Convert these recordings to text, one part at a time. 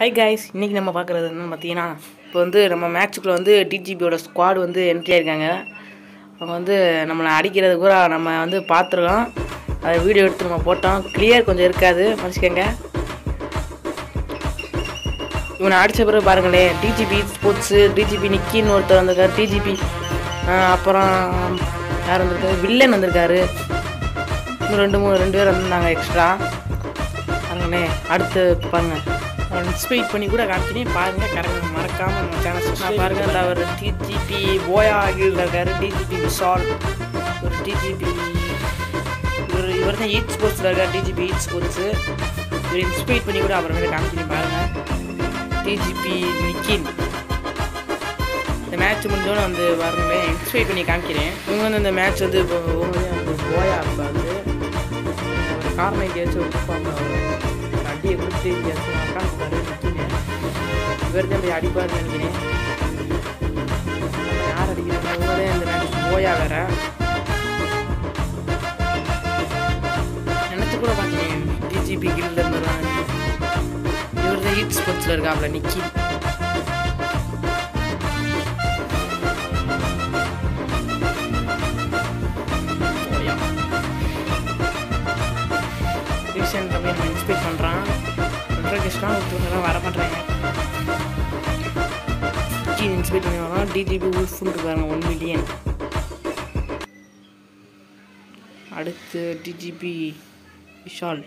Hi guys இன்றைக்கி நம்ம பார்க்குறது என்னென்னு பார்த்தீங்கன்னா இப்போ வந்து நம்ம மேட்ச்சுக்குள்ளே வந்து டிஜிபியோட ஸ்குவாடு வந்து என்ட்ரி ஆயிருக்காங்க. அவங்க வந்து நம்மளை அடிக்கிறது கூட நம்ம வந்து பார்த்துருக்கோம். அதை வீடியோ எடுத்து நம்ம போட்டோம். கிளியர் கொஞ்சம் இருக்காது மன்னிச்சுக்கோங்க. இவனை அடித்த பிறகு பாருங்களேன் டிஜிபி ஸ்போர்ட்ஸு டிஜிபி நிக்கின்னு ஒருத்தர் வந்திருக்காரு. டிஜிபி அப்புறம் யார் வந்திருக்காரு? வில்லன் வந்திருக்காரு. இன்னும் ரெண்டு மூணு ரெண்டு பேர் வந்திருந்தாங்க எக்ஸ்ட்ரா பாருங்களேன் அடுத்து பாருங்கள் இன்ஸ்பைட் பண்ணி கூட காமிச்சினேன் பாருங்க கரெக்டாக மறக்காம நம்ம சேனல் சப்ஸ்கிரைப் பாருங்க. அந்த ஒரு டிஜிபி போயா ஆகியில் இருக்காரு டிஜிபி விஷால் ஒரு டிஜிபி இவர் இவர் தான் ஈட் ஸ்போர்ட்ஸில் இருக்கார். டிஜிபி ஈட் ஸ்போர்ட்ஸு இவர் இன்ஸ்பைட் பண்ணி கூட அப்புறமேல காமிச்சினேன் பாருங்க. டிஜிபி நிக்கின் இந்த மேட்ச் முடிஞ்சோன்னு வந்து பாருங்களேன் இன்ஸ்பைட் பண்ணி காமிக்கிறேன். இவங்க வந்து இந்த மேட்ச் வந்து இப்போ வந்து. போயா இருப்பாரு காரணம் எங்கேயாச்சும் விட்டுப்பாங்க. அப்படியே கொடுத்து எங்கேயாச்சும் உட்காந்துப்பாரு நிற்கிறேன் இவர் தான் போய் அடிப்பாருன்னு நினைக்கிறேன். யார் அடிக்கிறாங்க இவரே இந்த மேட்ச் போயா வேற. நினச்சி கூட பார்த்தேன் டிஜிபி கில்ல இருந்தெல்லாம் இவர் தான் ஹீட் ஸ்போர்ட்ஸில் இருக்காப்ல நிக்கி. ரீசெண்ட் அப்படியே நம்ம இன்ஸ்பெக்ட் பண்ணுறான் ரெண்டரை கிருஷ்ணா ஒருத்தவங்கலாம் வர பண்ணுறாங்க ஜி இன்ஸ்பெக்ட் பண்ணி வரோம் டிஜிபி ஊஃப்னு இருக்காங்க ஒன் மில்லியன் அடுத்து டிஜிபி விஷால்.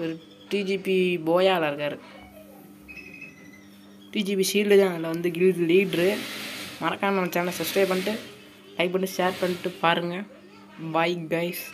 ஒரு டிஜிபி போயாவில் இருக்கார். டிஜிபி ஷீல்டு தான் அதில் வந்து கில்டு லீட்ரு மறக்காமல் நம்ம சேனலை சப்ஸ்கிரைப் பண்ணிட்டு லைக் பண்ணிட்டு ஷேர் பண்ணிட்டு பாருங்கள் பாய் கைஸ்